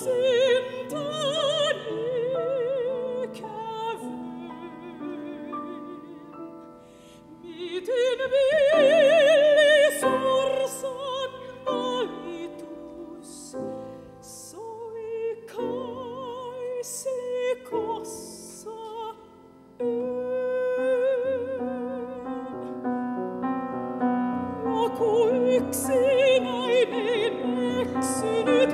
see. Eksin, ein, ein, eksin, et,